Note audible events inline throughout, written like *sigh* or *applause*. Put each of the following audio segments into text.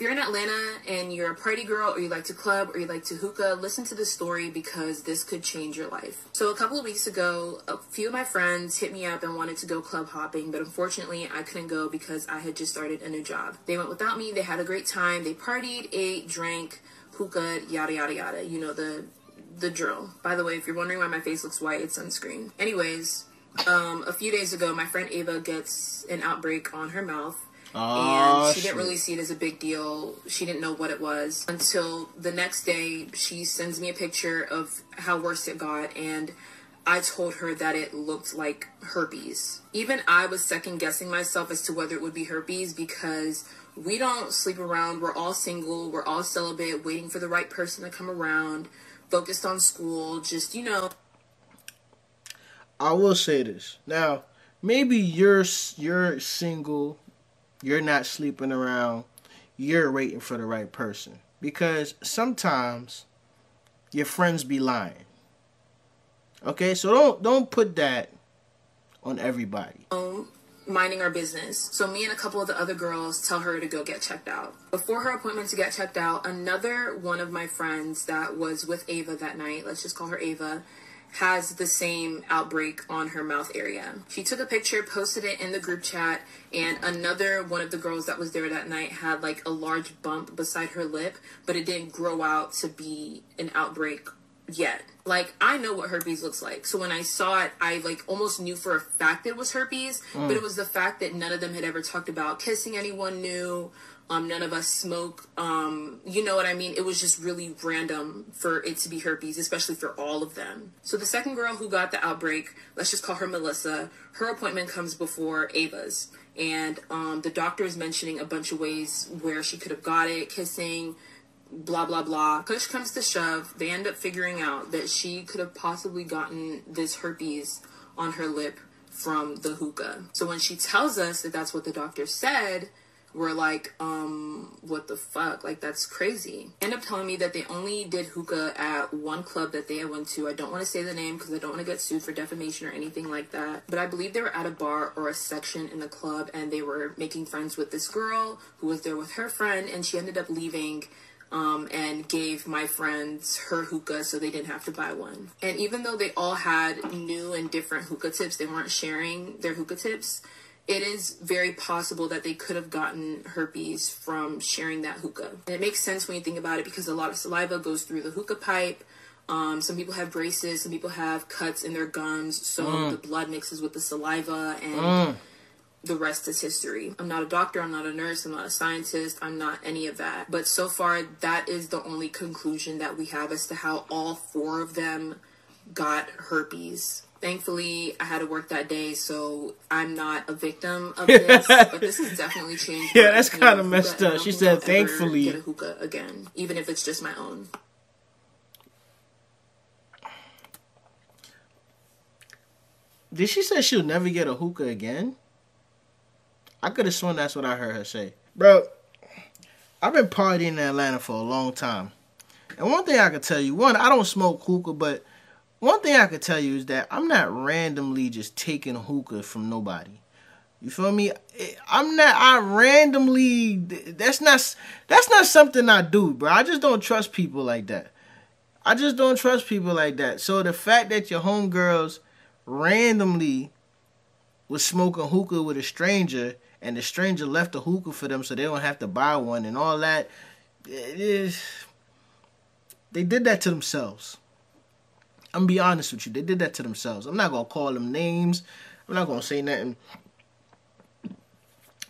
If you're in Atlanta and you're a party girl or you like to club or you like to hookah, listen to this story because this could change your life. So a couple of weeks ago, a few of my friends hit me up and wanted to go club hopping, but unfortunately I couldn't go because I had just started a new job. They went without me, they had a great time, they partied, ate, drank, hookah, yada yada yada. You know the the drill. By the way, if you're wondering why my face looks white, it's sunscreen. Anyways, um, a few days ago, my friend Ava gets an outbreak on her mouth. And ah, she didn't shit. really see it as a big deal. She didn't know what it was until the next day. She sends me a picture of how worse it got, and I told her that it looked like herpes. Even I was second guessing myself as to whether it would be herpes because we don't sleep around. We're all single. We're all celibate, waiting for the right person to come around, focused on school, just, you know, I will say this. Now, maybe you're you're single, you're not sleeping around, you're waiting for the right person because sometimes your friends be lying. Okay? So don't don't put that on everybody. minding our business. So me and a couple of the other girls tell her to go get checked out. Before her appointment to get checked out, another one of my friends that was with Ava that night, let's just call her Ava, has the same outbreak on her mouth area. She took a picture, posted it in the group chat, and another one of the girls that was there that night had like a large bump beside her lip, but it didn't grow out to be an outbreak yet. Like I know what herpes looks like. So when I saw it, I like almost knew for a fact it was herpes, but mm. it was the fact that none of them had ever talked about kissing anyone new. Um, none of us smoke. Um, you know what I mean? It was just really random for it to be herpes, especially for all of them. So the second girl who got the outbreak, let's just call her Melissa. Her appointment comes before Ava's, and um, the doctor is mentioning a bunch of ways where she could have got it, kissing, blah blah blah. Push comes to shove, they end up figuring out that she could have possibly gotten this herpes on her lip from the hookah. So when she tells us that that's what the doctor said, we're like, um, what the fuck? Like that's crazy. End up telling me that they only did hookah at one club that they went to. I don't want to say the name because I don't want to get sued for defamation or anything like that. But I believe they were at a bar or a section in the club and they were making friends with this girl who was there with her friend and she ended up leaving um, and gave my friends her hookah so they didn't have to buy one. And even though they all had new and different hookah tips, they weren't sharing their hookah tips. It is very possible that they could have gotten herpes from sharing that hookah. And it makes sense when you think about it because a lot of saliva goes through the hookah pipe. Um, some people have braces, some people have cuts in their gums, so the blood mixes with the saliva and the rest is history. I'm not a doctor, I'm not a nurse, I'm not a scientist, I'm not any of that. But so far, that is the only conclusion that we have as to how all four of them got herpes. Thankfully, I had to work that day, so I'm not a victim of *laughs* this. but this has definitely changed. Yeah, that's kinda messed up. She said, think I'll ever "Thankfully." get a hookah again, even if it's just my own. Did she say she'll never get a hookah again? I could have sworn that's what I heard her say. Bro, I've been partying in Atlanta for a long time. And one thing I can tell you, one, I don't smoke hookah, but one thing I could tell you is that I'm not randomly just taking hookah from nobody. You feel me? Eh, I'm not. I randomly. That's not. That's not something I do, bro. I just don't trust people like that. I just don't trust people like that. So the fact that your homegirls randomly was smoking hookah with a stranger, and the stranger left a hookah for them, so they don't have to buy one, and all that. Eh, it is. They did that to themselves. I'm gonna be honest with you. They did that to themselves. I'm not gonna call them names. I'm not gonna say nothing.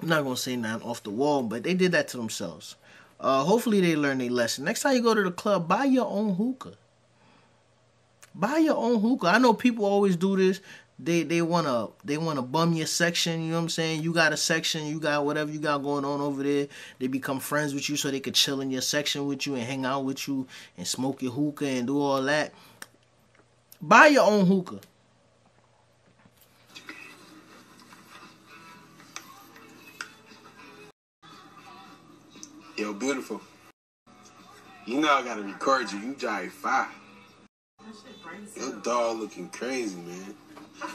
I'm not gonna say nothing off the wall, but they did that to themselves. Uh, hopefully they learn their lesson. Next time you go to the club, buy your own hookah. Buy your own hookah. I know people always do this. They they wanna they wanna bum your section. You know what I'm saying? You got a section. You got whatever you got going on over there. They become friends with you so they could chill in your section with you and hang out with you and smoke your hookah and do all that. Buy your own hookah. Yo, beautiful. You know I gotta record you. You drive fire. Your dog looking crazy, man.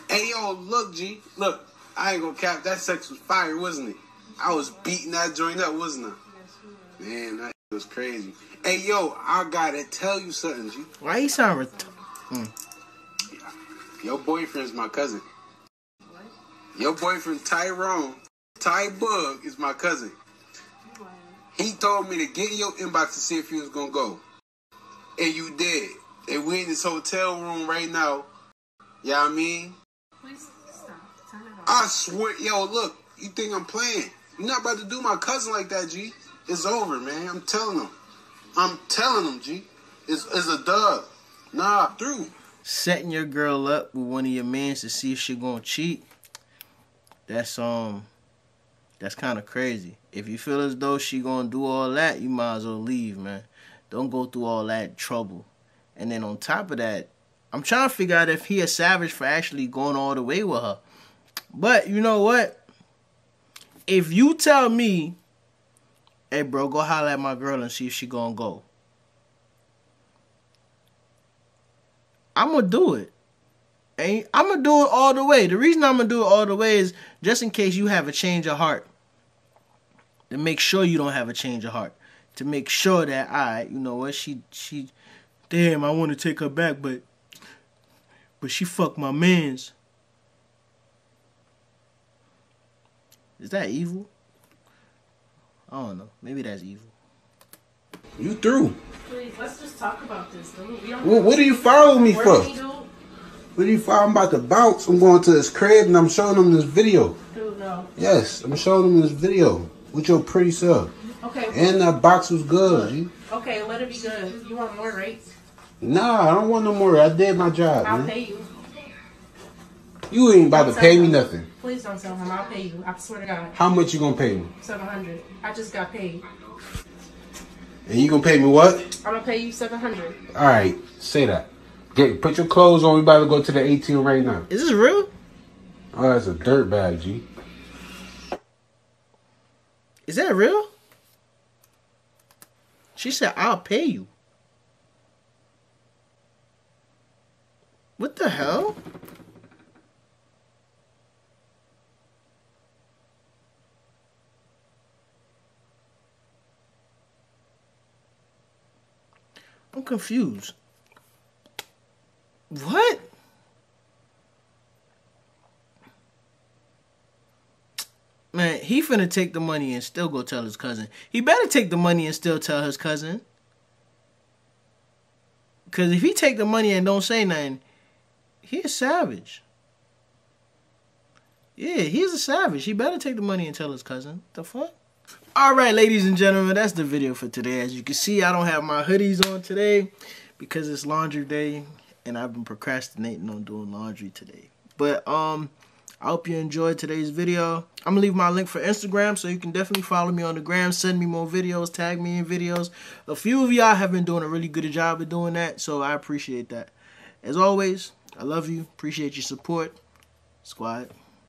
Hey, yo, look, G. Look, I ain't gonna cap. That sex was fire, wasn't it? I was beating that joint up, wasn't I? Man, that was crazy. Hey, yo, I gotta tell you something, G. Why he sound ret- mm. Your boyfriend's my cousin. What? Your boyfriend Tyrone, Ty Bug, is my cousin. He told me to get in your inbox to see if you was gonna go. And you did. And we in this hotel room right now. Yeah, you know I mean? Please stop. Turn it off. I swear, yo, look, you think I'm playing? You're not about to do my cousin like that, G. It's over, man. I'm telling him. I'm telling him, G. It's, it's a dub. Nah, I'm through. Setting your girl up with one of your mans to see if she gonna cheat. That's um, that's kind of crazy. If you feel as though she gonna do all that, you might as well leave, man. Don't go through all that trouble. And then on top of that, I'm trying to figure out if he a savage for actually going all the way with her. But you know what? If you tell me, hey bro, go holler at my girl and see if she gonna go. I'm gonna do it. And I'm gonna do it all the way. The reason I'm gonna do it all the way is just in case you have a change of heart. To make sure you don't have a change of heart. To make sure that I, you know what, she she damn, I wanna take her back, but but she fucked my mans. Is that evil? I don't know. Maybe that's evil. You through. Please, let's just talk about this, dude. We don't What, are you following me for? What are you following? I'm about to bounce. I'm going to his crib and I'm showing him this video. Dude, no. Yes, I'm showing him this video with your pretty self. Okay. And that box was good, Okay, let it be good. You want more, right? Nah, I don't want no more. I did my job, I'll man. pay you. You ain't about to pay me nothing. Please don't tell him. I'll pay you. I swear to God. How much you gonna pay me? Seven hundred. I just got paid. And you gonna pay me what? I'm gonna pay you seven hundred. All right, say that. Get put your clothes on. We about to go to the ATM right now. Is this real? Oh, that's a dirt bag, G. Is that real? She said, I'll pay you. What the hell? Confused. What? Man, he finna take the money and still go tell his cousin. He better take the money and still tell his cousin. Cause if he take the money and don't say nothing, he a savage. Yeah, he's a savage. He better take the money and tell his cousin. The fuck? Alright, ladies and gentlemen, that's the video for today. As you can see, I don't have my hoodies on today because it's laundry day and I've been procrastinating on doing laundry today. But um I hope you enjoyed today's video. I'm gonna leave my link for Instagram, so you can definitely follow me on the gram, send me more videos, tag me in videos. A few of y'all have been doing a really good job of doing that, so I appreciate that. As always, I love you, appreciate your support. Squad.